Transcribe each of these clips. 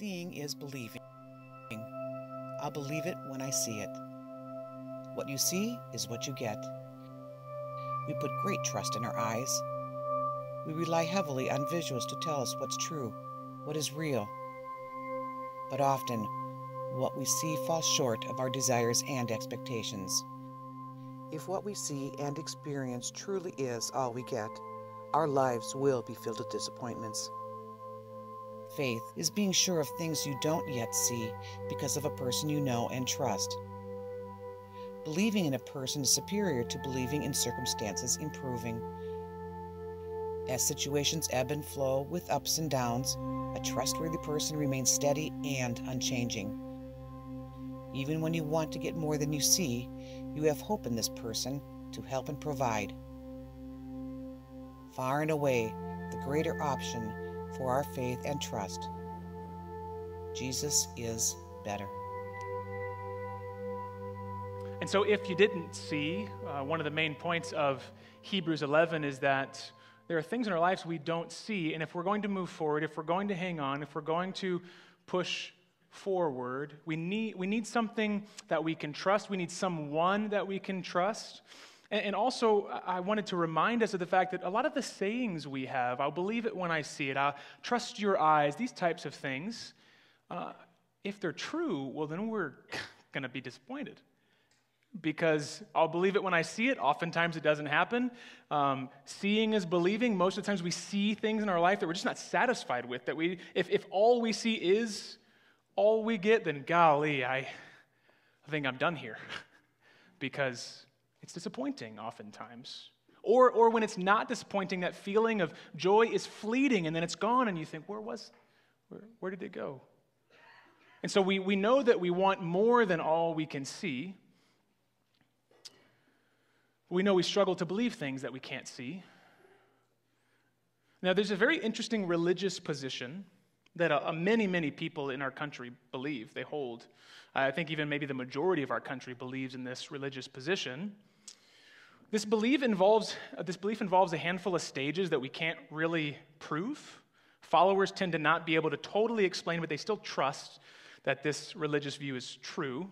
Seeing is believing. I'll believe it when I see it. What you see is what you get. We put great trust in our eyes. We rely heavily on visuals to tell us what's true, what is real. But often, what we see falls short of our desires and expectations. If what we see and experience truly is all we get, our lives will be filled with disappointments. Faith is being sure of things you don't yet see because of a person you know and trust. Believing in a person is superior to believing in circumstances improving. As situations ebb and flow with ups and downs, a trustworthy person remains steady and unchanging. Even when you want to get more than you see, you have hope in this person to help and provide. Far and away, the greater option for our faith and trust. Jesus is better. And so, if you didn't see, uh, one of the main points of Hebrews 11 is that there are things in our lives we don't see. And if we're going to move forward, if we're going to hang on, if we're going to push forward, we need, we need something that we can trust. We need someone that we can trust. And, also, I wanted to remind us of the fact that a lot of the sayings we have, I'll believe it when I see it, I'll trust your eyes, these types of things, uh, if they're true, well, then we're going to be disappointed because I'll believe it when I see it. Oftentimes it doesn't happen. Um, seeing is believing. Most of the times we see things in our life that we're just not satisfied with. That we, if, if all we see is all we get, then golly, I, I think I'm done here because it's disappointing oftentimes. Or, or when it's not disappointing, that feeling of joy is fleeting and then it's gone and you think, where was, where, where did it go? And so we, we know that we want more than all we can see. We know we struggle to believe things that we can't see. Now, there's a very interesting religious position that uh, many, many people in our country believe, they hold. I think even maybe the majority of our country believes in this religious position. This belief involves, uh, this belief involves a handful of stages that we can't really prove. Followers tend to not be able to totally explain, but they still trust that this religious view is true.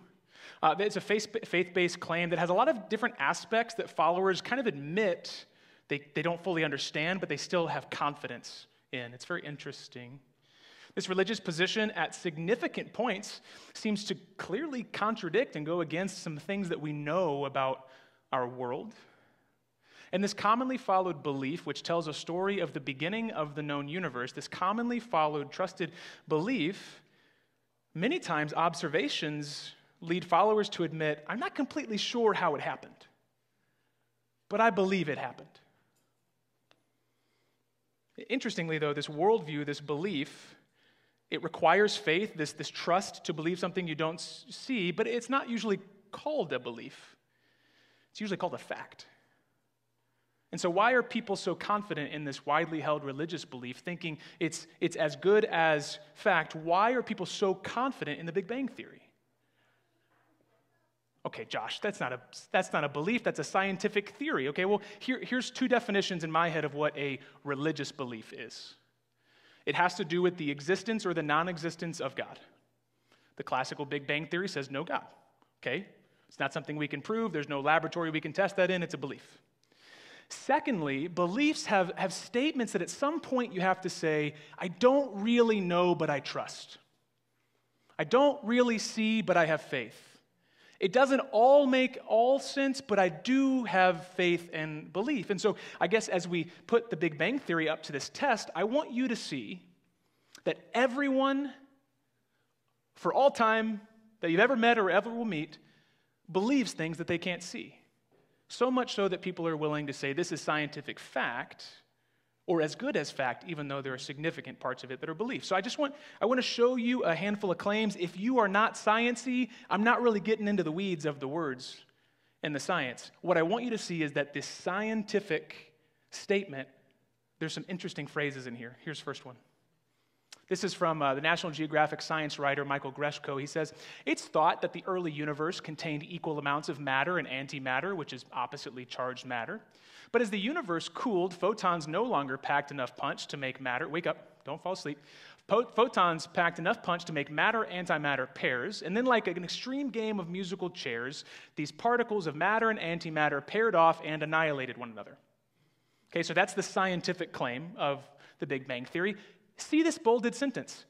Uh, it's a faith based claim that has a lot of different aspects that followers kind of admit they, they don't fully understand, but they still have confidence in. It's very interesting. This religious position at significant points seems to clearly contradict and go against some things that we know about our world. And this commonly followed belief, which tells a story of the beginning of the known universe, this commonly followed, trusted belief, many times observations lead followers to admit, I'm not completely sure how it happened, but I believe it happened. Interestingly, though, this worldview, this belief, it requires faith, this, this trust to believe something you don't see, but it's not usually called a belief. It's usually called a fact. And so, why are people so confident in this widely held religious belief, thinking it's, it's as good as fact? Why are people so confident in the Big Bang Theory? Okay, Josh, that's not a, that's not a belief, that's a scientific theory. Okay, well, here, here's two definitions in my head of what a religious belief is it has to do with the existence or the non existence of God. The classical Big Bang theory says no God. Okay, it's not something we can prove, there's no laboratory we can test that in, it's a belief. Secondly, beliefs have, have statements that at some point you have to say, I don't really know, but I trust. I don't really see, but I have faith. It doesn't all make all sense, but I do have faith and belief. And so, I guess as we put the Big Bang Theory up to this test, I want you to see that everyone, for all time, that you've ever met or ever will meet, believes things that they can't see. So much so that people are willing to say this is scientific fact or as good as fact, even though there are significant parts of it that are belief. So I just want, I want to show you a handful of claims. If you are not sciency, I'm not really getting into the weeds of the words and the science. What I want you to see is that this scientific statement, there's some interesting phrases in here. Here's first one. This is from uh, the National Geographic science writer Michael Greshko. He says, It's thought that the early universe contained equal amounts of matter and antimatter, which is oppositely charged matter. But as the universe cooled, photons no longer packed enough punch to make matter. Wake up, don't fall asleep. Photons packed enough punch to make matter antimatter pairs. And then, like an extreme game of musical chairs, these particles of matter and antimatter paired off and annihilated one another. Okay, so that's the scientific claim of the Big Bang Theory. See this bolded sentence.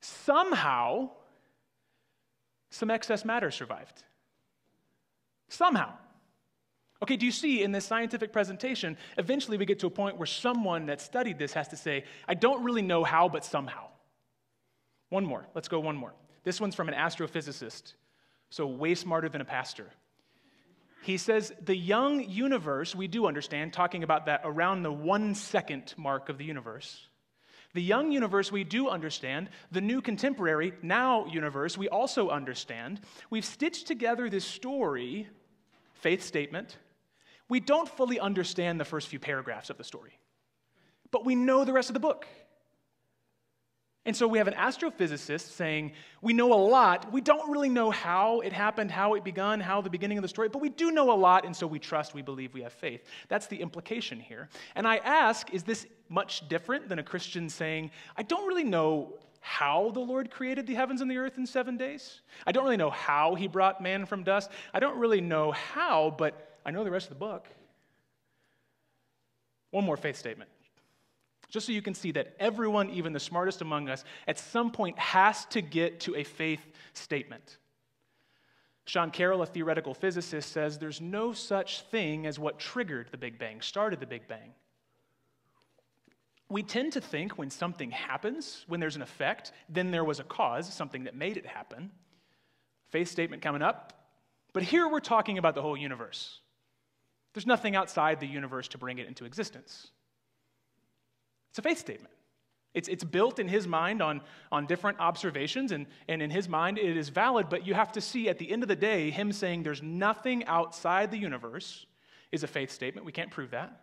Somehow, some excess matter survived. Somehow. Okay, do you see in this scientific presentation, eventually we get to a point where someone that studied this has to say, I don't really know how, but somehow. One more. Let's go one more. This one's from an astrophysicist, so way smarter than a pastor. He says, the young universe, we do understand, talking about that around the one second mark of the universe. The young universe, we do understand. The new contemporary, now universe, we also understand. We've stitched together this story, faith statement. We don't fully understand the first few paragraphs of the story, but we know the rest of the book. And so we have an astrophysicist saying, We know a lot. We don't really know how it happened, how it begun, how the beginning of the story, but we do know a lot, and so we trust, we believe, we have faith. That's the implication here. And I ask, is this much different than a Christian saying, I don't really know how the Lord created the heavens and the earth in seven days? I don't really know how he brought man from dust. I don't really know how, but I know the rest of the book. One more faith statement just so you can see that everyone, even the smartest among us, at some point has to get to a faith statement. Sean Carroll, a theoretical physicist, says there's no such thing as what triggered the Big Bang, started the Big Bang. We tend to think when something happens, when there's an effect, then there was a cause, something that made it happen. Faith statement coming up. But here we're talking about the whole universe. There's nothing outside the universe to bring it into existence. It's a faith statement. It's, it's built in his mind on, on different observations, and, and in his mind it is valid, but you have to see at the end of the day, him saying there's nothing outside the universe is a faith statement. We can't prove that.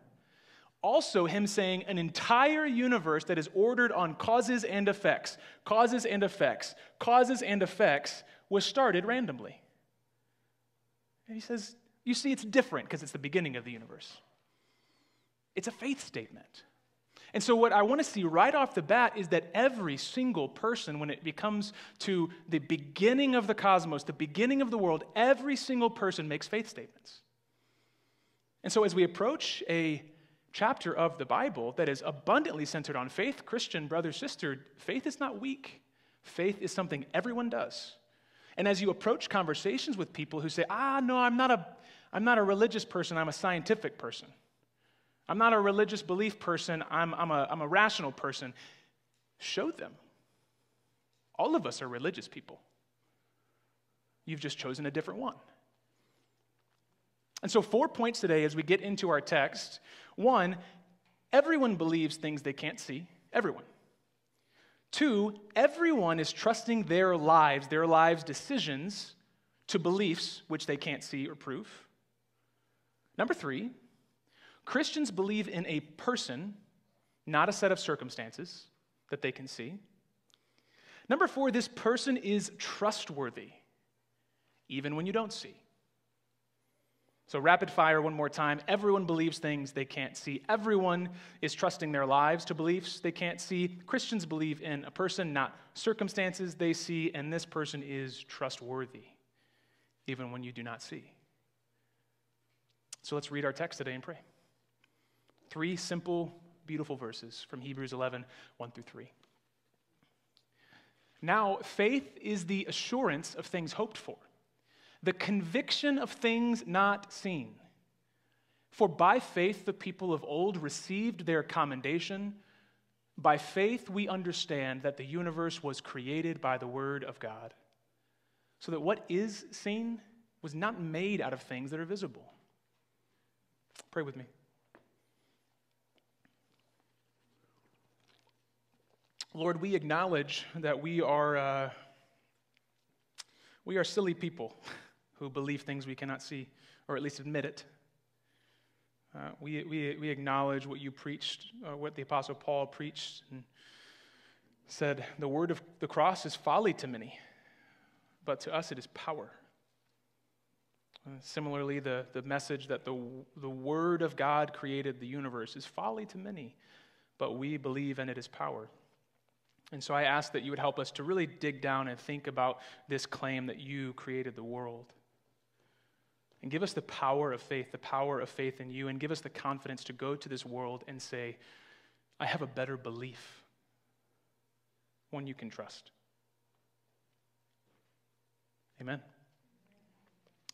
Also, him saying an entire universe that is ordered on causes and effects, causes and effects, causes and effects was started randomly. And he says, You see, it's different because it's the beginning of the universe. It's a faith statement. And so, what I want to see right off the bat is that every single person, when it becomes to the beginning of the cosmos, the beginning of the world, every single person makes faith statements. And so, as we approach a chapter of the Bible that is abundantly centered on faith, Christian brother, sister, faith is not weak. Faith is something everyone does. And as you approach conversations with people who say, ah, no, I'm not a, I'm not a religious person, I'm a scientific person. I'm not a religious belief person, I'm, I'm, a, I'm a rational person. Show them. All of us are religious people. You've just chosen a different one. And so, four points today as we get into our text. One, everyone believes things they can't see. Everyone. Two, everyone is trusting their lives, their lives' decisions, to beliefs which they can't see or prove. Number three, Christians believe in a person, not a set of circumstances that they can see. Number four, this person is trustworthy, even when you don't see. So, rapid fire one more time. Everyone believes things they can't see. Everyone is trusting their lives to beliefs they can't see. Christians believe in a person, not circumstances they see, and this person is trustworthy, even when you do not see. So, let's read our text today and pray. Three simple, beautiful verses from Hebrews 11, 1 through 3. Now, faith is the assurance of things hoped for, the conviction of things not seen. For by faith the people of old received their commendation. By faith we understand that the universe was created by the word of God, so that what is seen was not made out of things that are visible. Pray with me. Lord, we acknowledge that we are, uh, we are silly people who believe things we cannot see, or at least admit it. Uh, we, we, we acknowledge what you preached, uh, what the Apostle Paul preached and said, The word of the cross is folly to many, but to us it is power. Uh, similarly, the, the message that the, the Word of God created the universe is folly to many, but we believe in it is power. And so I ask that you would help us to really dig down and think about this claim that you created the world. And give us the power of faith, the power of faith in you, and give us the confidence to go to this world and say, I have a better belief, one you can trust. Amen.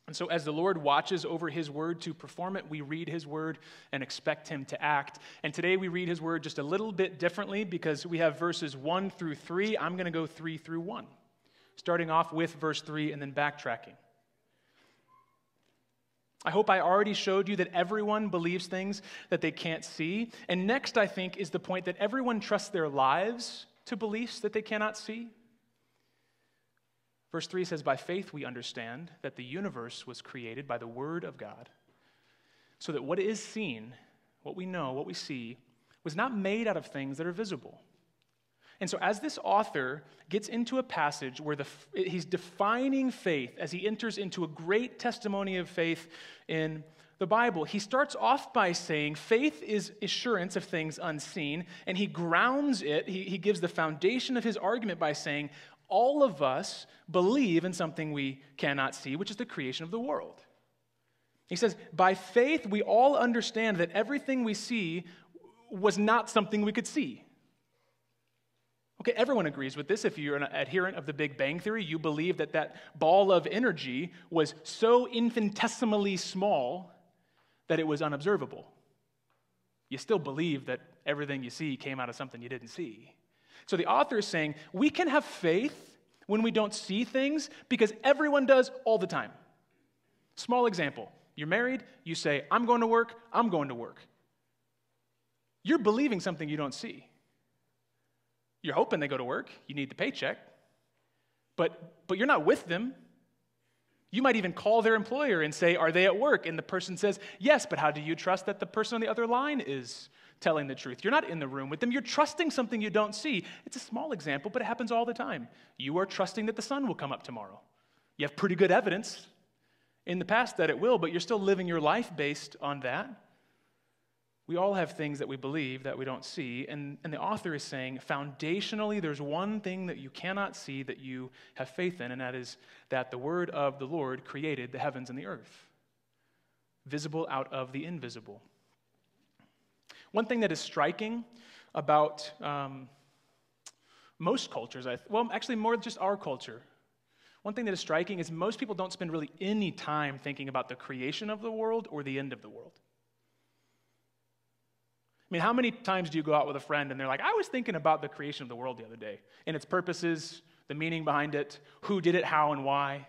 And so, as the Lord watches over his word to perform it, we read his word and expect him to act. And today we read his word just a little bit differently because we have verses 1 through 3. I'm going to go 3 through 1, starting off with verse 3 and then backtracking. I hope I already showed you that everyone believes things that they can't see. And next, I think, is the point that everyone trusts their lives to beliefs that they cannot see. Verse 3 says, By faith we understand that the universe was created by the Word of God, so that what is seen, what we know, what we see, was not made out of things that are visible. And so, as this author gets into a passage where the, he's defining faith as he enters into a great testimony of faith in the Bible, he starts off by saying faith is assurance of things unseen, and he grounds it, he, he gives the foundation of his argument by saying, all of us believe in something we cannot see, which is the creation of the world. He says, by faith, we all understand that everything we see was not something we could see. Okay, everyone agrees with this. If you're an adherent of the Big Bang Theory, you believe that that ball of energy was so infinitesimally small that it was unobservable. You still believe that everything you see came out of something you didn't see. So the author is saying we can have faith when we don't see things because everyone does all the time. Small example you're married, you say, I'm going to work, I'm going to work. You're believing something you don't see. You're hoping they go to work, you need the paycheck, but, but you're not with them. You might even call their employer and say, Are they at work? And the person says, Yes, but how do you trust that the person on the other line is telling the truth? You're not in the room with them. You're trusting something you don't see. It's a small example, but it happens all the time. You are trusting that the sun will come up tomorrow. You have pretty good evidence in the past that it will, but you're still living your life based on that. We all have things that we believe that we don't see. And, and the author is saying, foundationally, there's one thing that you cannot see that you have faith in, and that is that the word of the Lord created the heavens and the earth, visible out of the invisible. One thing that is striking about um, most cultures, I th- well, actually, more than just our culture, one thing that is striking is most people don't spend really any time thinking about the creation of the world or the end of the world. I mean, how many times do you go out with a friend and they're like, I was thinking about the creation of the world the other day and its purposes, the meaning behind it, who did it, how, and why?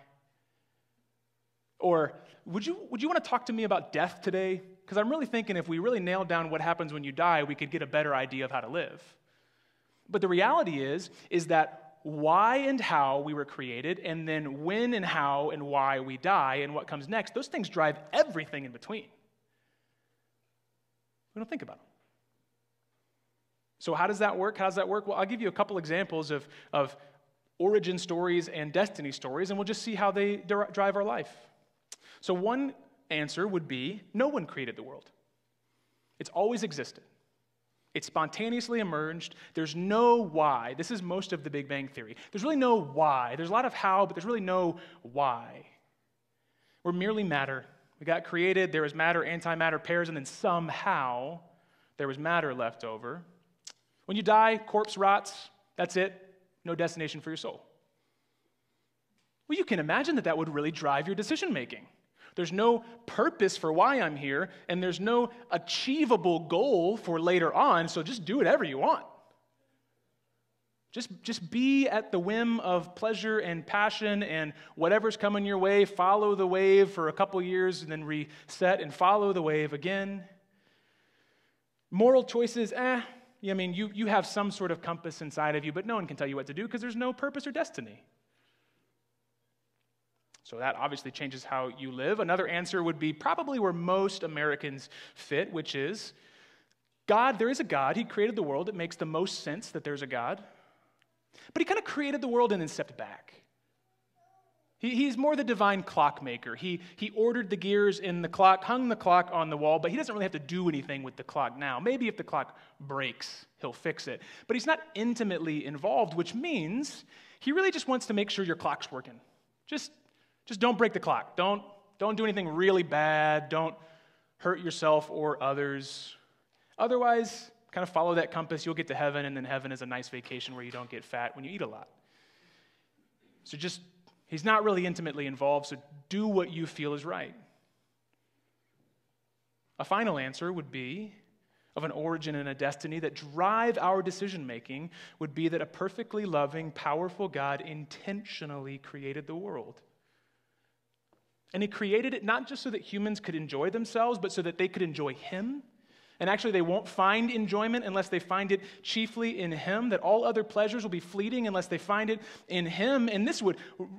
Or would you, would you want to talk to me about death today? Because I'm really thinking if we really nailed down what happens when you die, we could get a better idea of how to live. But the reality is, is that why and how we were created, and then when and how and why we die and what comes next, those things drive everything in between. We don't think about them. So, how does that work? How does that work? Well, I'll give you a couple examples of, of origin stories and destiny stories, and we'll just see how they drive our life. So, one answer would be no one created the world, it's always existed. It spontaneously emerged. There's no why. This is most of the Big Bang Theory. There's really no why. There's a lot of how, but there's really no why. We're merely matter. We got created, there was matter, antimatter pairs, and then somehow there was matter left over. When you die, corpse rots, that's it, no destination for your soul. Well, you can imagine that that would really drive your decision making. There's no purpose for why I'm here, and there's no achievable goal for later on, so just do whatever you want. Just, just be at the whim of pleasure and passion and whatever's coming your way. Follow the wave for a couple years and then reset and follow the wave again. Moral choices, eh, I mean, you, you have some sort of compass inside of you, but no one can tell you what to do because there's no purpose or destiny. So that obviously changes how you live. Another answer would be probably where most Americans fit, which is God, there is a God. He created the world. It makes the most sense that there's a God. But he kind of created the world and then stepped back. He, he's more the divine clockmaker. He, he ordered the gears in the clock, hung the clock on the wall, but he doesn't really have to do anything with the clock now. Maybe if the clock breaks, he'll fix it. But he's not intimately involved, which means he really just wants to make sure your clock's working. Just, just don't break the clock. Don't, don't do anything really bad. Don't hurt yourself or others. Otherwise, kind of follow that compass. You'll get to heaven, and then heaven is a nice vacation where you don't get fat when you eat a lot. So just He's not really intimately involved, so do what you feel is right. A final answer would be of an origin and a destiny that drive our decision making would be that a perfectly loving, powerful God intentionally created the world. And He created it not just so that humans could enjoy themselves, but so that they could enjoy Him and actually, they won't find enjoyment unless they find it chiefly in Him, that all other pleasures will be fleeting unless they find it in Him. And this would,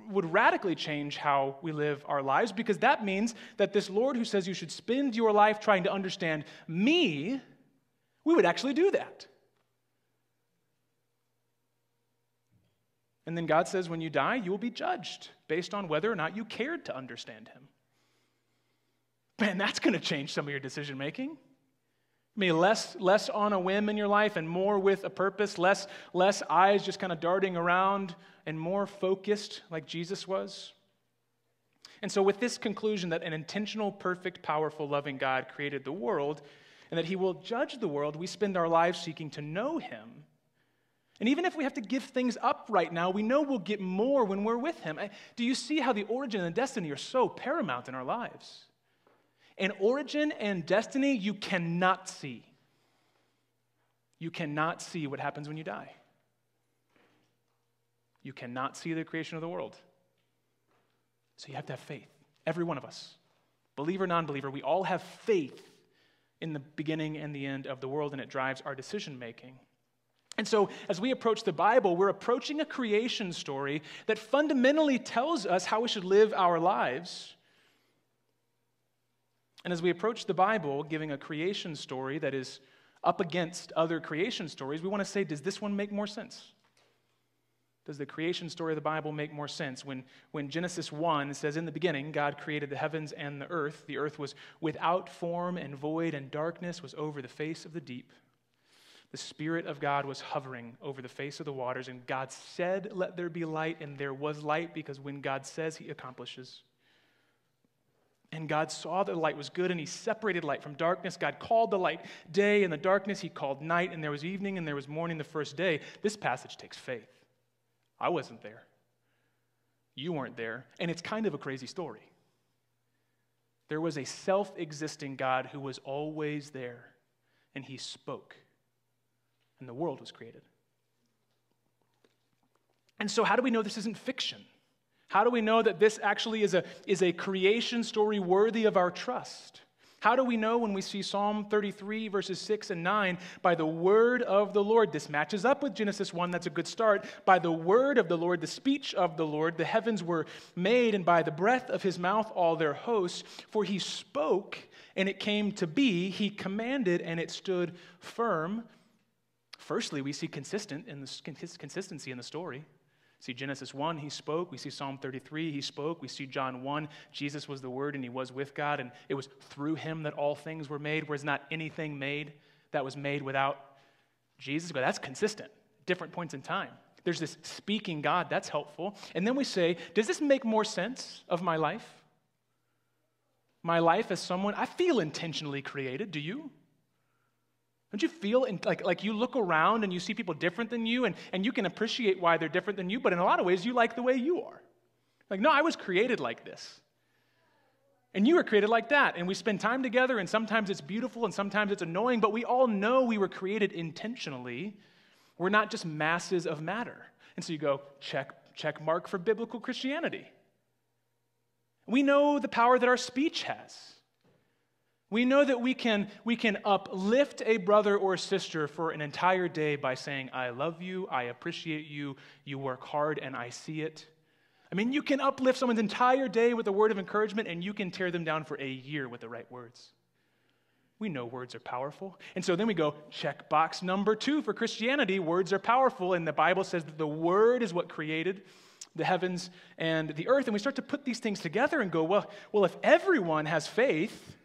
would radically change how we live our lives because that means that this Lord who says you should spend your life trying to understand me, we would actually do that. And then God says, when you die, you will be judged based on whether or not you cared to understand Him. Man, that's going to change some of your decision making. Maybe less, less on a whim in your life and more with a purpose, less, less eyes just kind of darting around and more focused like Jesus was. And so, with this conclusion that an intentional, perfect, powerful, loving God created the world and that he will judge the world, we spend our lives seeking to know him. And even if we have to give things up right now, we know we'll get more when we're with him. Eh, do you see how the origin and the destiny are so paramount in our lives? An origin and destiny you cannot see. You cannot see what happens when you die. You cannot see the creation of the world. So you have to have faith. Every one of us, believer, non believer, we all have faith in the beginning and the end of the world, and it drives our decision making. And so, as we approach the Bible, we're approaching a creation story that fundamentally tells us how we should live our lives and as we approach the Bible, giving a creation story that is up against other creation stories, we want to say, does this one make more sense? Does the creation story of the Bible make more sense? When, when Genesis 1 says, In the beginning, God created the heavens and the earth, the earth was without form and void, and darkness was over the face of the deep. The Spirit of God was hovering over the face of the waters, and God said, Let there be light, and there was light, because when God says, He accomplishes. And God saw that the light was good, and He separated light from darkness. God called the light day, and the darkness He called night, and there was evening, and there was morning the first day. This passage takes faith. I wasn't there. You weren't there. And it's kind of a crazy story. There was a self existing God who was always there, and He spoke, and the world was created. And so, how do we know this isn't fiction? How do we know that this actually is a, is a creation story worthy of our trust? How do we know when we see Psalm 33, verses 6 and 9, by the word of the Lord? This matches up with Genesis 1, that's a good start. By the word of the Lord, the speech of the Lord, the heavens were made, and by the breath of his mouth, all their hosts. For he spoke, and it came to be. He commanded, and it stood firm. Firstly, we see consistent in the, consistency in the story. See Genesis 1, he spoke. We see Psalm 33, he spoke. We see John 1, Jesus was the Word and he was with God, and it was through him that all things were made. Whereas not anything made that was made without Jesus, but that's consistent, different points in time. There's this speaking God, that's helpful. And then we say, does this make more sense of my life? My life as someone, I feel intentionally created, do you? Don't you feel in, like, like you look around and you see people different than you and, and you can appreciate why they're different than you, but in a lot of ways you like the way you are? Like, no, I was created like this. And you were created like that. And we spend time together, and sometimes it's beautiful and sometimes it's annoying, but we all know we were created intentionally. We're not just masses of matter. And so you go, check, check mark for biblical Christianity. We know the power that our speech has. We know that we can, we can uplift a brother or sister for an entire day by saying, I love you, I appreciate you, you work hard, and I see it. I mean, you can uplift someone's entire day with a word of encouragement, and you can tear them down for a year with the right words. We know words are powerful. And so then we go, check box number two for Christianity words are powerful. And the Bible says that the word is what created the heavens and the earth. And we start to put these things together and go, well, well if everyone has faith,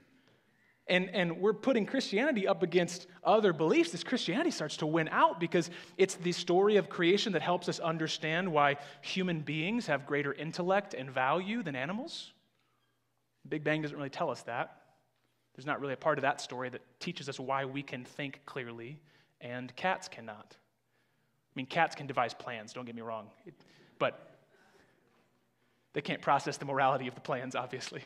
and, and we're putting Christianity up against other beliefs, this Christianity starts to win out because it's the story of creation that helps us understand why human beings have greater intellect and value than animals. Big Bang doesn't really tell us that. There's not really a part of that story that teaches us why we can think clearly and cats cannot. I mean, cats can devise plans, don't get me wrong, but they can't process the morality of the plans, obviously.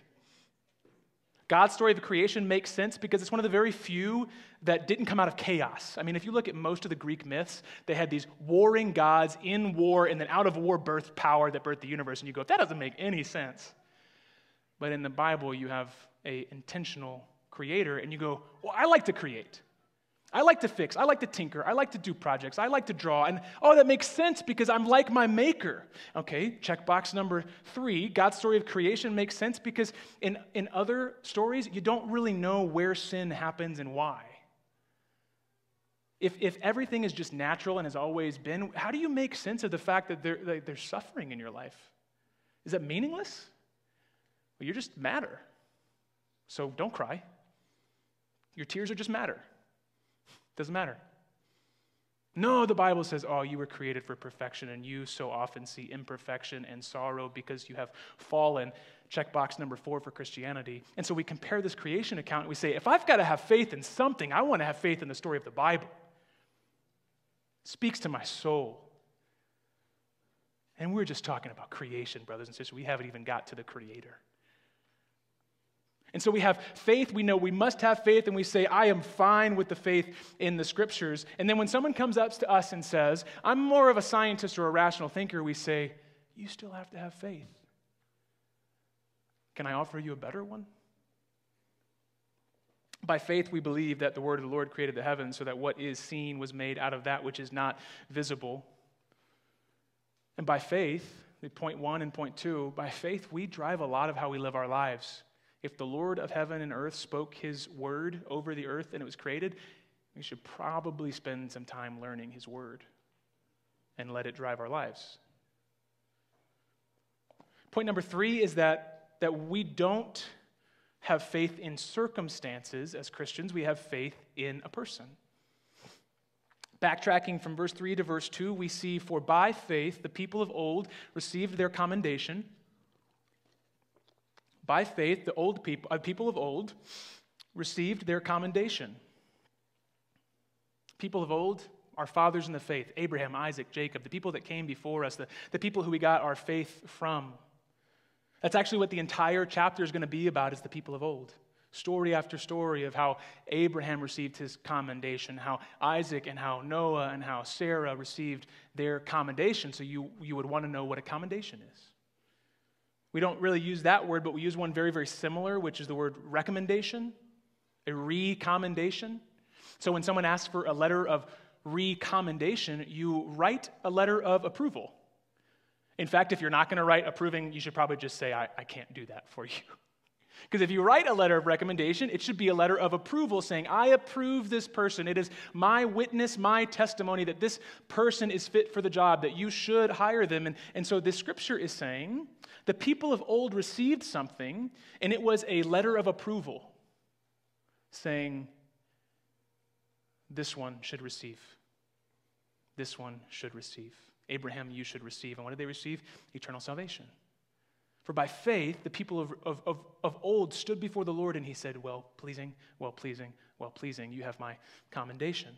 God's story of creation makes sense because it's one of the very few that didn't come out of chaos. I mean, if you look at most of the Greek myths, they had these warring gods in war and then out of war birthed power that birthed the universe. And you go, that doesn't make any sense. But in the Bible, you have a intentional creator, and you go, Well, I like to create. I like to fix. I like to tinker. I like to do projects. I like to draw. And oh, that makes sense because I'm like my maker. Okay, checkbox number three God's story of creation makes sense because in, in other stories, you don't really know where sin happens and why. If, if everything is just natural and has always been, how do you make sense of the fact that there, that there's suffering in your life? Is that meaningless? Well, you're just matter. So don't cry. Your tears are just matter. Doesn't matter. No, the Bible says, oh, you were created for perfection, and you so often see imperfection and sorrow because you have fallen. Checkbox number four for Christianity. And so we compare this creation account and we say, if I've got to have faith in something, I want to have faith in the story of the Bible. It speaks to my soul. And we're just talking about creation, brothers and sisters. We haven't even got to the Creator. And so we have faith, we know we must have faith, and we say, I am fine with the faith in the scriptures. And then when someone comes up to us and says, I'm more of a scientist or a rational thinker, we say, You still have to have faith. Can I offer you a better one? By faith, we believe that the word of the Lord created the heavens so that what is seen was made out of that which is not visible. And by faith, point one and point two, by faith, we drive a lot of how we live our lives. If the Lord of heaven and earth spoke his word over the earth and it was created, we should probably spend some time learning his word and let it drive our lives. Point number three is that, that we don't have faith in circumstances as Christians, we have faith in a person. Backtracking from verse 3 to verse 2, we see, For by faith the people of old received their commendation. By faith, the old people, uh, people of old received their commendation. People of old, our fathers in the faith, Abraham, Isaac, Jacob, the people that came before us, the, the people who we got our faith from. That's actually what the entire chapter is going to be about is the people of old. Story after story of how Abraham received his commendation, how Isaac and how Noah and how Sarah received their commendation. So you, you would want to know what a commendation is. We don't really use that word, but we use one very, very similar, which is the word recommendation, a recommendation. So when someone asks for a letter of recommendation, you write a letter of approval. In fact, if you're not going to write approving, you should probably just say, I, I can't do that for you. Because if you write a letter of recommendation, it should be a letter of approval saying, I approve this person. It is my witness, my testimony that this person is fit for the job, that you should hire them. And, and so this scripture is saying the people of old received something, and it was a letter of approval saying, This one should receive. This one should receive. Abraham, you should receive. And what did they receive? Eternal salvation. For by faith, the people of, of, of, of, old stood before the Lord, and he said, Well pleasing, well pleasing, well pleasing, you have my commendation.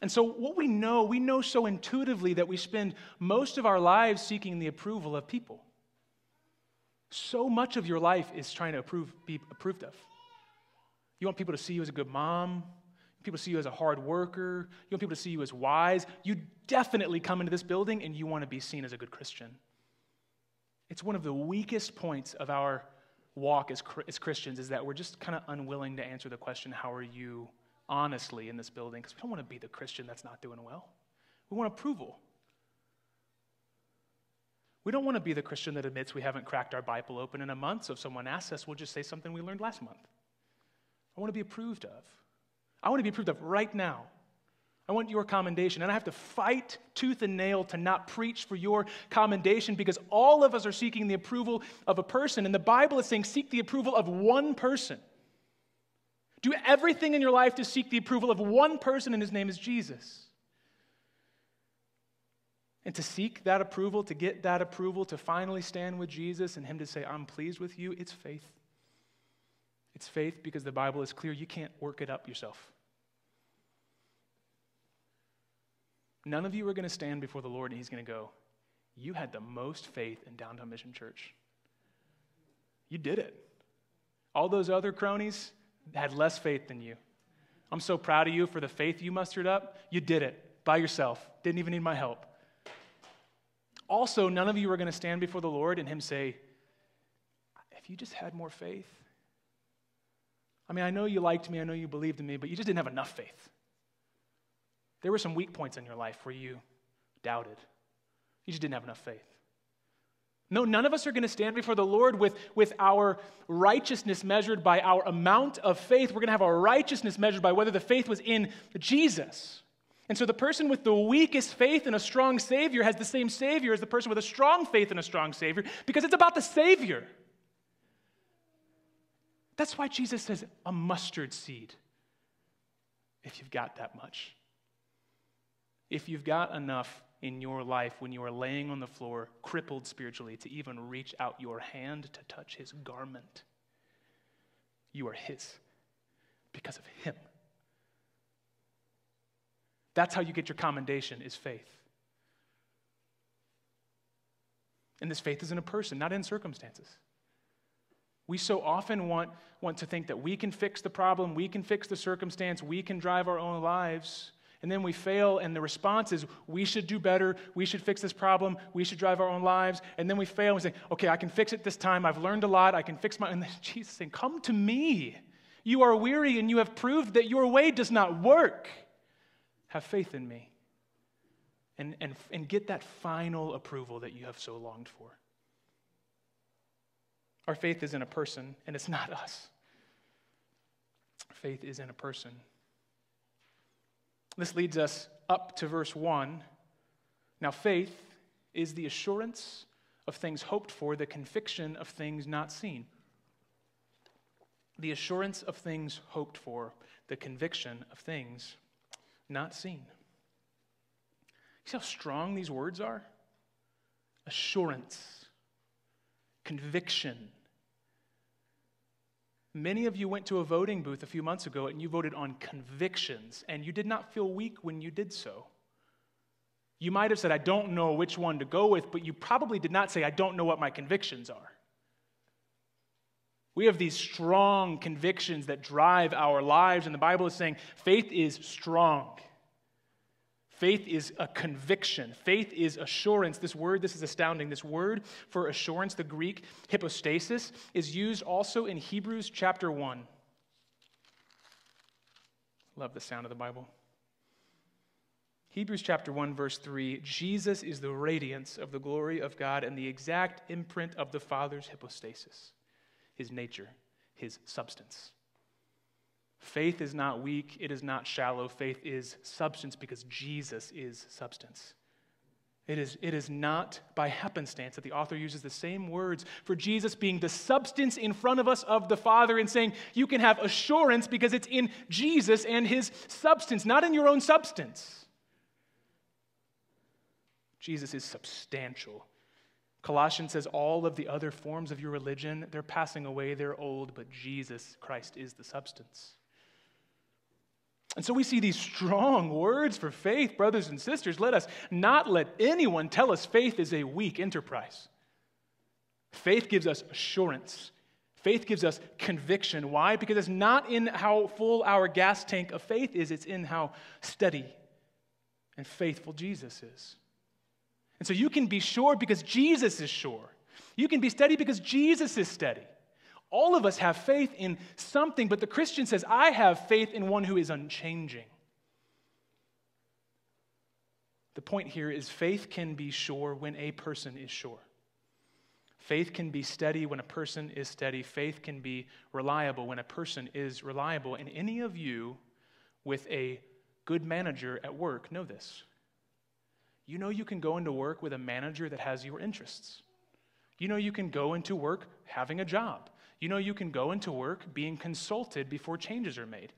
And so, what we know, we know so intuitively that we spend most of our lives seeking the approval of people. So much of your life is trying to approve, be approved of. You want people to see you as a good mom, people to see you as a hard worker, you want people to see you as wise. You definitely come into this building and you want to be seen as a good Christian. It's one of the weakest points of our walk as, as Christians is that we're just kind of unwilling to answer the question, How are you honestly in this building because we don't want to be the Christian that's not doing well. We want approval. We don't want to be the Christian that admits we haven't cracked our Bible open in a month, so if someone asks us, we'll just say something we learned last month. I want to be approved of. I want to be approved of right now. I want your commendation. And I have to fight tooth and nail to not preach for your commendation because all of us are seeking the approval of a person. And the Bible is saying, seek the approval of one person. Do everything in your life to seek the approval of one person, and his name is Jesus. And to seek that approval, to get that approval, to finally stand with Jesus and him to say, I'm pleased with you, it's faith. It's faith because the Bible is clear you can't work it up yourself. None of you are going to stand before the Lord and He's going to go, You had the most faith in Downtown Mission Church. You did it. All those other cronies had less faith than you. I'm so proud of you for the faith you mustered up. You did it by yourself, didn't even need my help. Also, none of you are going to stand before the Lord and Him say, If you just had more faith. I mean, I know you liked me, I know you believed in me, but you just didn't have enough faith. There were some weak points in your life where you doubted. You just didn't have enough faith. No, none of us are going to stand before the Lord with, with our righteousness measured by our amount of faith. We're going to have our righteousness measured by whether the faith was in Jesus. And so the person with the weakest faith in a strong Savior has the same Savior as the person with a strong faith in a strong Savior because it's about the Savior. That's why Jesus says a mustard seed, if you've got that much. If you've got enough in your life when you are laying on the floor, crippled spiritually, to even reach out your hand to touch his garment, you are his because of him. That's how you get your commendation is faith. And this faith is in a person, not in circumstances. We so often want, want to think that we can fix the problem, we can fix the circumstance, we can drive our own lives. And then we fail, and the response is, we should do better, we should fix this problem, we should drive our own lives. And then we fail, and we say, okay, I can fix it this time, I've learned a lot, I can fix my. And then Jesus saying, come to me. You are weary, and you have proved that your way does not work. Have faith in me. And, and, and get that final approval that you have so longed for. Our faith is in a person, and it's not us. Faith is in a person. This leads us up to verse 1. Now, faith is the assurance of things hoped for, the conviction of things not seen. The assurance of things hoped for, the conviction of things not seen. See how strong these words are? Assurance, conviction, Many of you went to a voting booth a few months ago and you voted on convictions, and you did not feel weak when you did so. You might have said, I don't know which one to go with, but you probably did not say, I don't know what my convictions are. We have these strong convictions that drive our lives, and the Bible is saying faith is strong. Faith is a conviction. Faith is assurance. This word, this is astounding. This word for assurance, the Greek hypostasis, is used also in Hebrews chapter 1. Love the sound of the Bible. Hebrews chapter 1, verse 3 Jesus is the radiance of the glory of God and the exact imprint of the Father's hypostasis, his nature, his substance. Faith is not weak, it is not shallow. Faith is substance because Jesus is substance. It is, it is not by happenstance that the author uses the same words for Jesus being the substance in front of us of the Father and saying you can have assurance because it's in Jesus and his substance, not in your own substance. Jesus is substantial. Colossians says all of the other forms of your religion, they're passing away, they're old, but Jesus Christ is the substance. And so we see these strong words for faith, brothers and sisters. Let us not let anyone tell us faith is a weak enterprise. Faith gives us assurance. Faith gives us conviction. Why? Because it's not in how full our gas tank of faith is, it's in how steady and faithful Jesus is. And so you can be sure because Jesus is sure. You can be steady because Jesus is steady. All of us have faith in something, but the Christian says, I have faith in one who is unchanging. The point here is faith can be sure when a person is sure. Faith can be steady when a person is steady. Faith can be reliable when a person is reliable. And any of you with a good manager at work know this. You know you can go into work with a manager that has your interests. You know you can go into work having a job. You know you can go into work being consulted before changes are made.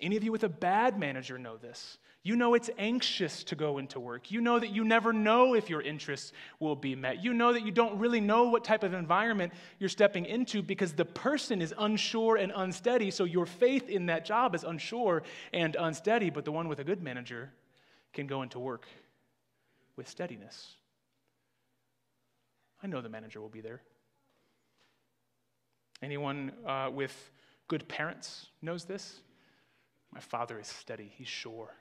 Any of you with a bad manager know this. You know it's anxious to go into work. You know that you never know if your interests will be met. You know that you don't really know what type of environment you're stepping into because the person is unsure and unsteady. So your faith in that job is unsure and unsteady. But the one with a good manager can go into work with steadiness. I know the manager will be there. Anyone uh, with good parents knows this? My father is steady, he's sure.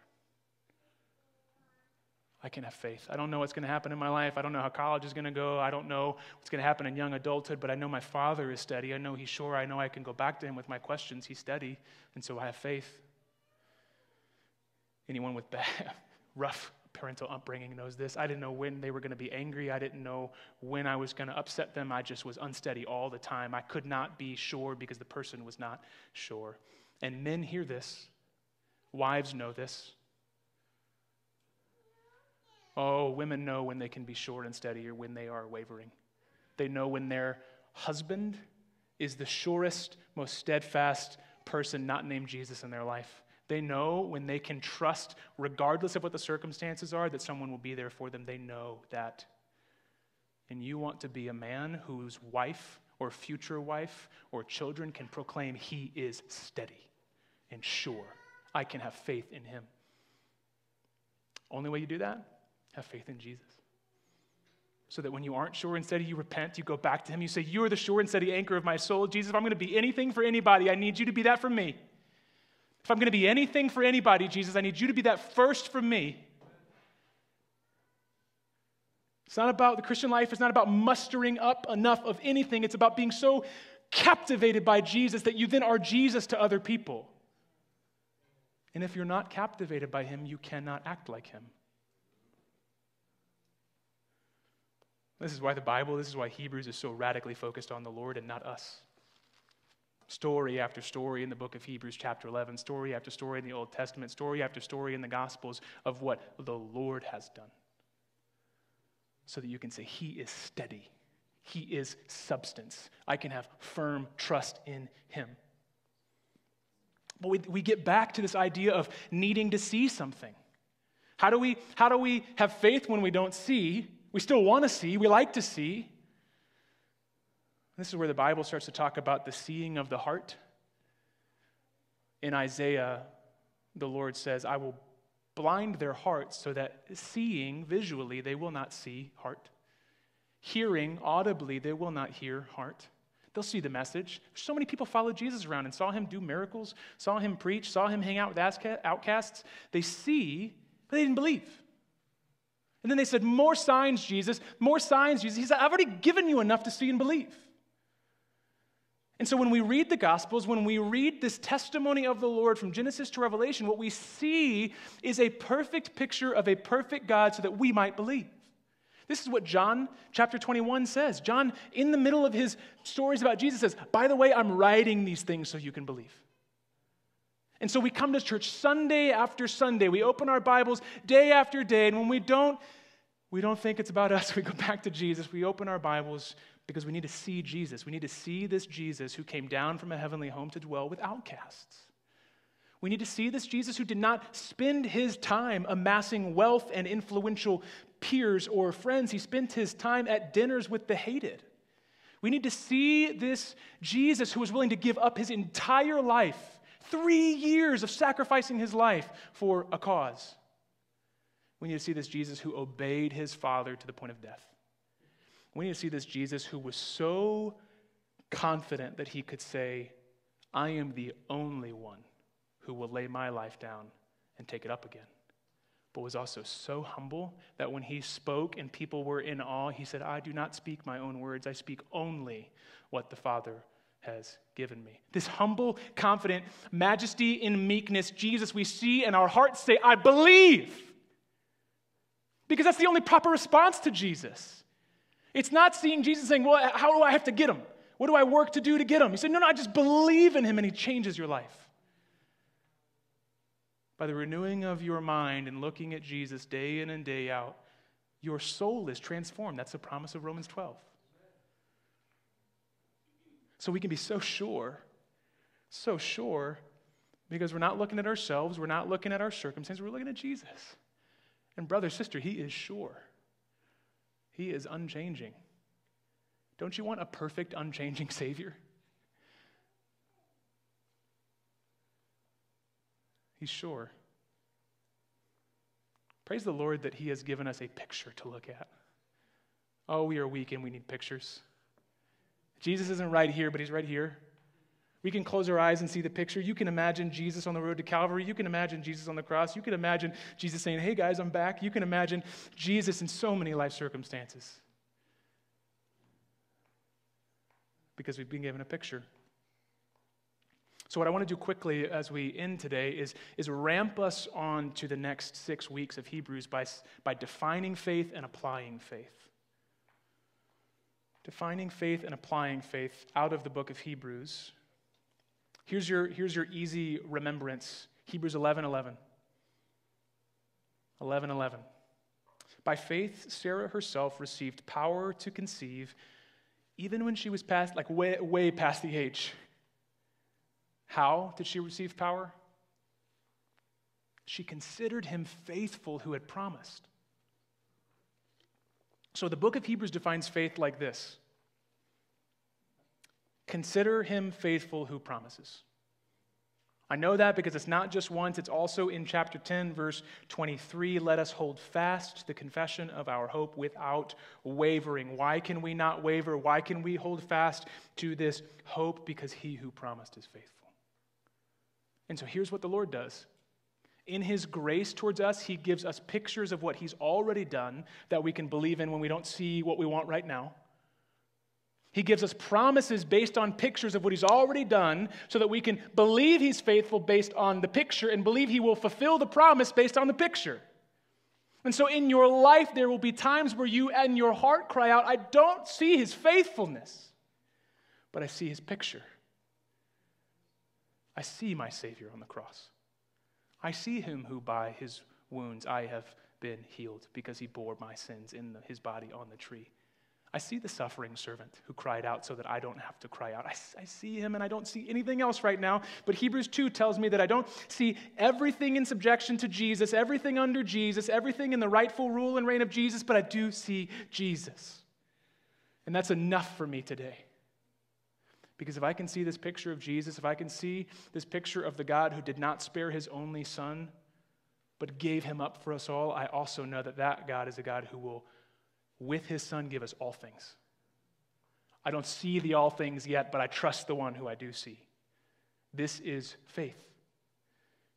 I can have faith. I don't know what's going to happen in my life. I don't know how college is going to go. I don't know what's going to happen in young adulthood, but I know my father is steady. I know he's sure. I know I can go back to him with my questions. He's steady, and so I have faith. Anyone with bad, rough parental upbringing knows this. I didn't know when they were going to be angry. I didn't know when I was going to upset them. I just was unsteady all the time. I could not be sure because the person was not sure. And men hear this, wives know this. Oh, women know when they can be sure and steady or when they are wavering. They know when their husband is the surest, most steadfast person not named Jesus in their life. They know when they can trust, regardless of what the circumstances are, that someone will be there for them. They know that. And you want to be a man whose wife or future wife or children can proclaim he is steady and sure. I can have faith in him. Only way you do that have faith in Jesus. So that when you aren't sure and steady, you repent, you go back to Him, you say, You are the sure and steady anchor of my soul. Jesus, if I'm going to be anything for anybody, I need you to be that for me. If I'm going to be anything for anybody, Jesus, I need you to be that first for me. It's not about the Christian life, it's not about mustering up enough of anything. It's about being so captivated by Jesus that you then are Jesus to other people. And if you're not captivated by Him, you cannot act like Him. This is why the Bible, this is why Hebrews is so radically focused on the Lord and not us. Story after story in the book of Hebrews, chapter 11, story after story in the Old Testament, story after story in the Gospels of what the Lord has done. So that you can say, He is steady, He is substance. I can have firm trust in Him. But we, we get back to this idea of needing to see something. How do, we, how do we have faith when we don't see? We still want to see, we like to see. This is where the Bible starts to talk about the seeing of the heart. In Isaiah, the Lord says, I will blind their hearts so that seeing visually they will not see heart. Hearing audibly they will not hear heart. They'll see the message. So many people followed Jesus around and saw him do miracles, saw him preach, saw him hang out with outcasts. They see, but they didn't believe. And then they said, More signs, Jesus, more signs, Jesus. He said, I've already given you enough to see and believe. And so when we read the Gospels, when we read this testimony of the Lord from Genesis to Revelation, what we see is a perfect picture of a perfect God so that we might believe. This is what John chapter 21 says. John, in the middle of his stories about Jesus, says, By the way, I'm writing these things so you can believe. And so we come to church Sunday after Sunday. We open our Bibles day after day. And when we don't, we don't think it's about us. We go back to Jesus. We open our Bibles because we need to see Jesus. We need to see this Jesus who came down from a heavenly home to dwell with outcasts. We need to see this Jesus who did not spend his time amassing wealth and influential peers or friends. He spent his time at dinners with the hated. We need to see this Jesus who was willing to give up his entire life Three years of sacrificing his life for a cause. We need to see this Jesus who obeyed his Father to the point of death. We need to see this Jesus who was so confident that he could say, I am the only one who will lay my life down and take it up again. But was also so humble that when he spoke and people were in awe, he said, I do not speak my own words, I speak only what the Father has given me. This humble, confident majesty in meekness, Jesus, we see and our hearts say, I believe. Because that's the only proper response to Jesus. It's not seeing Jesus saying, Well, how do I have to get him? What do I work to do to get him? He said, No, no, I just believe in him and he changes your life. By the renewing of your mind and looking at Jesus day in and day out, your soul is transformed. That's the promise of Romans 12. So we can be so sure, so sure, because we're not looking at ourselves, we're not looking at our circumstances, we're looking at Jesus. And brother, sister, he is sure. He is unchanging. Don't you want a perfect, unchanging Savior? He's sure. Praise the Lord that He has given us a picture to look at. Oh, we are weak and we need pictures. Jesus isn't right here, but He's right here. We can close our eyes and see the picture. You can imagine Jesus on the road to Calvary. You can imagine Jesus on the cross. You can imagine Jesus saying, Hey guys, I'm back. You can imagine Jesus in so many life circumstances. Because we've been given a picture. So, what I want to do quickly as we end today is, is ramp us on to the next six weeks of Hebrews by, by defining faith and applying faith. Defining faith and applying faith out of the book of Hebrews. Here's your, here's your easy remembrance Hebrews 11 11. 11 11. By faith, Sarah herself received power to conceive even when she was past, like way, way past the age. How did she receive power? She considered him faithful who had promised. So the book of Hebrews defines faith like this Consider him faithful who promises. I know that because it's not just once, it's also in chapter 10, verse 23. Let us hold fast to the confession of our hope without wavering. Why can we not waver? Why can we hold fast to this hope? Because he who promised is faithful. And so here's what the Lord does. In his grace towards us, he gives us pictures of what he's already done that we can believe in when we don't see what we want right now. He gives us promises based on pictures of what he's already done so that we can believe he's faithful based on the picture and believe he will fulfill the promise based on the picture. And so in your life, there will be times where you and your heart cry out, I don't see his faithfulness, but I see his picture. I see my Savior on the cross. I see him who by his wounds I have been healed because he bore my sins in the, his body on the tree. I see the suffering servant who cried out so that I don't have to cry out. I, I, see him and I don't see anything else right now. But Hebrews 2 tells me that I don't see everything in subjection to Jesus, everything under Jesus, everything in the rightful rule and reign of Jesus, but I do see Jesus. And that's enough for me today. Because if I can see this picture of Jesus, if I can see this picture of the God who did not spare his only son, but gave him up for us all, I also know that that God is a God who will with his son give us all things. I don't see the all things yet, but I trust the one who I do see. This is faith.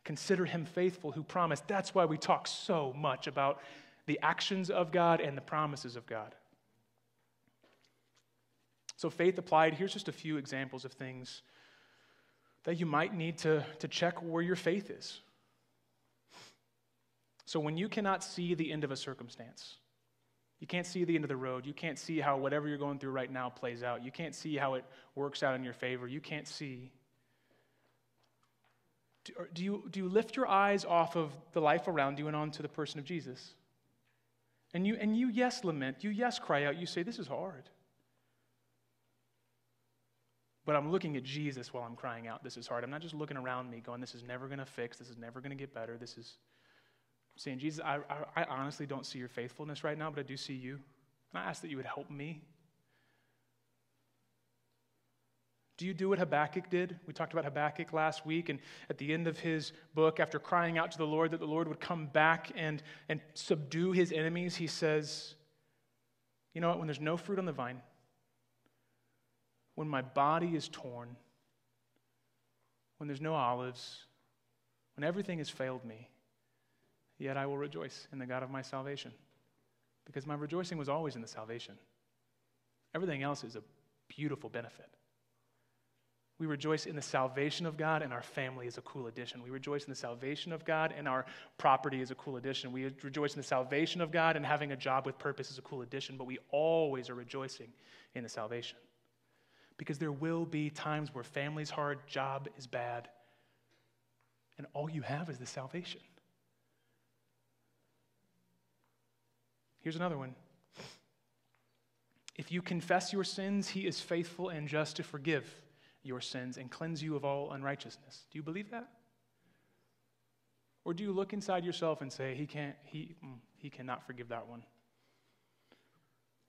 Consider him faithful who promised. That's why we talk so much about the actions of God and the promises of God. So, faith applied, here's just a few examples of things that you might need to, to check where your faith is. So, when you cannot see the end of a circumstance, you can't see the end of the road. You can't see how whatever you're going through right now plays out. You can't see how it works out in your favor. You can't see. Do, do, you, do you lift your eyes off of the life around you and onto the person of Jesus? And you, and you, yes, lament. You, yes, cry out. You say, This is hard. But I'm looking at Jesus while I'm crying out, This is hard. I'm not just looking around me going, This is never going to fix. This is never going to get better. This is saying, Jesus, I, I, I honestly don't see your faithfulness right now, but I do see you. And I ask that you would help me. Do you do what Habakkuk did? We talked about Habakkuk last week, and at the end of his book, after crying out to the Lord that the Lord would come back and, and subdue his enemies, he says, You know what? When there's no fruit on the vine, when my body is torn, when there's no olives, when everything has failed me, Yet I will rejoice in the God of my salvation. Because my rejoicing was always in the salvation. Everything else is a beautiful benefit. We rejoice in the salvation of God, and our family is a cool addition. We rejoice in the salvation of God, and our property is a cool addition. We rejoice in the salvation of God, and having a job with purpose is a cool addition, but we always are rejoicing in the salvation. Because there will be times where family's hard, job is bad, and all you have is the salvation. Here's another one. If you confess your sins, he is faithful and just to forgive your sins and cleanse you of all unrighteousness. Do you believe that? Or do you look inside yourself and say, he can't, he, mm, he cannot forgive that one?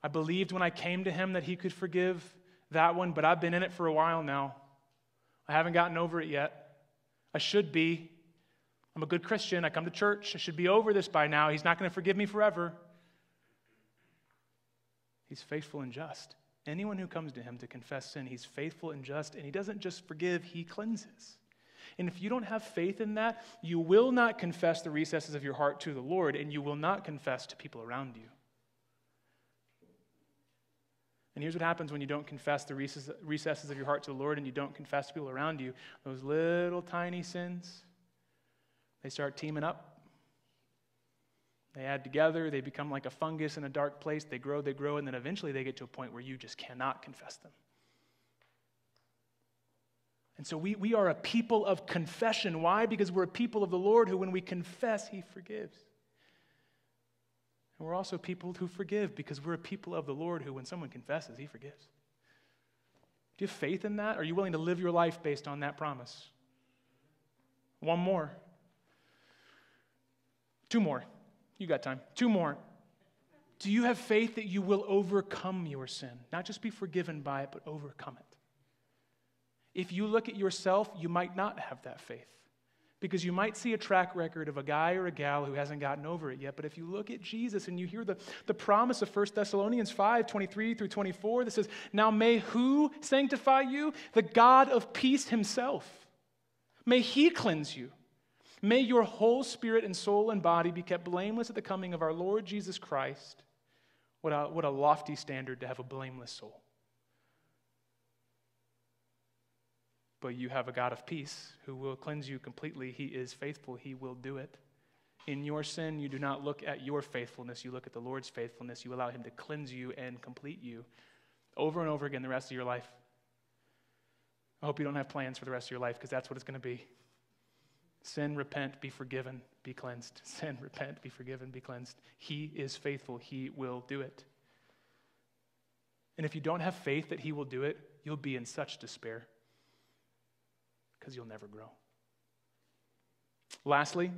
I believed when I came to him that he could forgive that one, but I've been in it for a while now. I haven't gotten over it yet. I should be. I'm a good Christian. I come to church. I should be over this by now. He's not going to forgive me forever. He's faithful and just. Anyone who comes to him to confess sin, he's faithful and just, and he doesn't just forgive, he cleanses. And if you don't have faith in that, you will not confess the recesses of your heart to the Lord, and you will not confess to people around you. And here's what happens when you don't confess the recesses of your heart to the Lord and you don't confess to people around you those little tiny sins, they start teaming up they add together, they become like a fungus in a dark place. They grow, they grow, and then eventually they get to a point where you just cannot confess them. And so we, we are a people of confession. Why? Because we're a people of the Lord who, when we confess, He forgives. And we're also people who forgive because we're a people of the Lord who, when someone confesses, He forgives. Do you have faith in that? Are you willing to live your life based on that promise? One more. Two more. You got time. Two more. Do you have faith that you will overcome your sin? Not just be forgiven by it, but overcome it. If you look at yourself, you might not have that faith because you might see a track record of a guy or a gal who hasn't gotten over it yet. But if you look at Jesus and you hear the, the promise of 1 Thessalonians 5 23 through 24 that says, Now may who sanctify you? The God of peace himself. May he cleanse you May your whole spirit and soul and body be kept blameless at the coming of our Lord Jesus Christ. What a, what a lofty standard to have a blameless soul. But you have a God of peace who will cleanse you completely. He is faithful, He will do it. In your sin, you do not look at your faithfulness, you look at the Lord's faithfulness. You allow Him to cleanse you and complete you over and over again the rest of your life. I hope you don't have plans for the rest of your life because that's what it's going to be. Sin, repent, be forgiven, be cleansed. Sin, repent, be forgiven, be cleansed. He is faithful. He will do it. And if you don't have faith that He will do it, you'll be in such despair because you'll never grow. Lastly,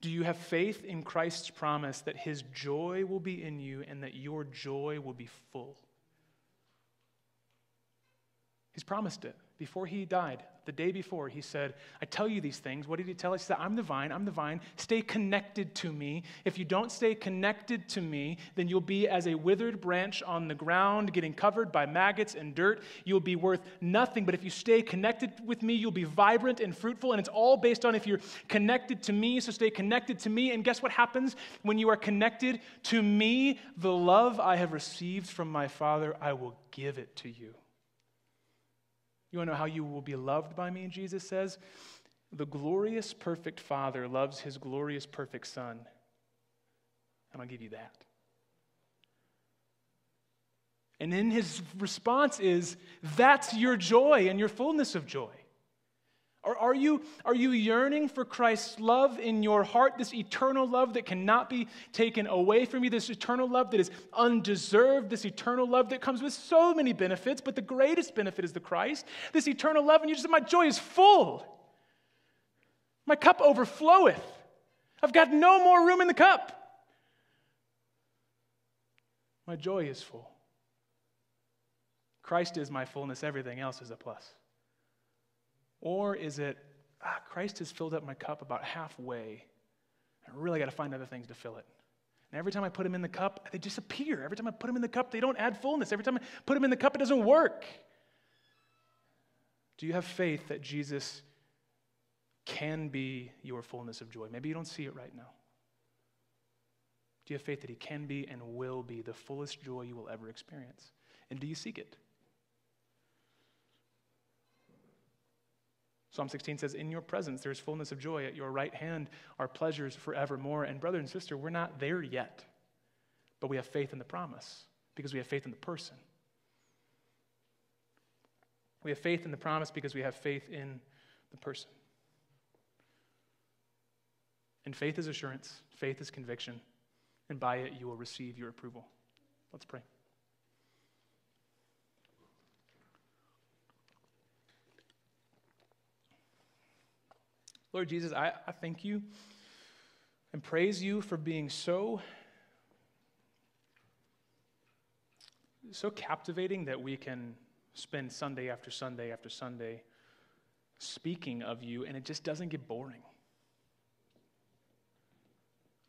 do you have faith in Christ's promise that His joy will be in you and that your joy will be full? He's promised it before He died the day before, he said, I tell you these things. What did he tell us? He said, I'm the vine, I'm the vine. Stay connected to me. If you don't stay connected to me, then you'll be as a withered branch on the ground, getting covered by maggots and dirt. You'll be worth nothing. But if you stay connected with me, you'll be vibrant and fruitful. And it's all based on if you're connected to me. So stay connected to me. And guess what happens when you are connected to me? The love I have received from my Father, I will give it to you. You want to know how you will be loved by me? Jesus says, The glorious, perfect Father loves his glorious, perfect Son. And I'll give you that. And then his response is, That's your joy and your fullness of joy. Or are you, are you yearning for Christ's love in your heart, this eternal love that cannot be taken away from you, this eternal love that is undeserved, this eternal love that comes with so many benefits, but the greatest benefit is the Christ, this eternal love, and you just say, My joy is full. My cup overfloweth. I've got no more room in the cup. My joy is full. Christ is my fullness, everything else is a plus. Or is it, ah, Christ has filled up my cup about halfway. I really got to find other things to fill it. And every time I put them in the cup, they disappear. Every time I put them in the cup, they don't add fullness. Every time I put them in the cup, it doesn't work. Do you have faith that Jesus can be your fullness of joy? Maybe you don't see it right now. Do you have faith that He can be and will be the fullest joy you will ever experience? And do you seek it? Psalm 16 says, In your presence there is fullness of joy. At your right hand are pleasures forevermore. And, brother and sister, we're not there yet, but we have faith in the promise because we have faith in the person. We have faith in the promise because we have faith in the person. And faith is assurance, faith is conviction, and by it you will receive your approval. Let's pray. Lord Jesus, I, I thank you and praise you for being so so captivating that we can spend Sunday after Sunday after Sunday speaking of you and it just doesn't get boring.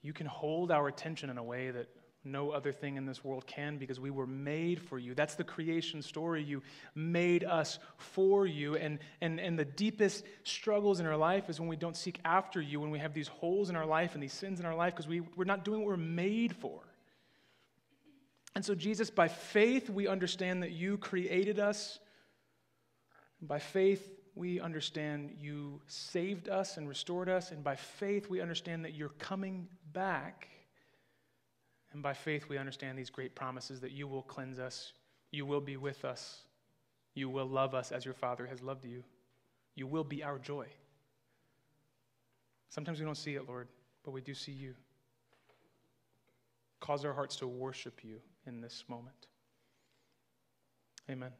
You can hold our attention in a way that no other thing in this world can because we were made for you. That's the creation story. You made us for you. And, and, and the deepest struggles in our life is when we don't seek after you, when we have these holes in our life and these sins in our life because we, we're not doing what we're made for. And so, Jesus, by faith, we understand that you created us. By faith, we understand you saved us and restored us. And by faith, we understand that you're coming back. And by faith, we understand these great promises that you will cleanse us, you will be with us, you will love us as your Father has loved you, you will be our joy. Sometimes we don't see it, Lord, but we do see you. Cause our hearts to worship you in this moment. Amen.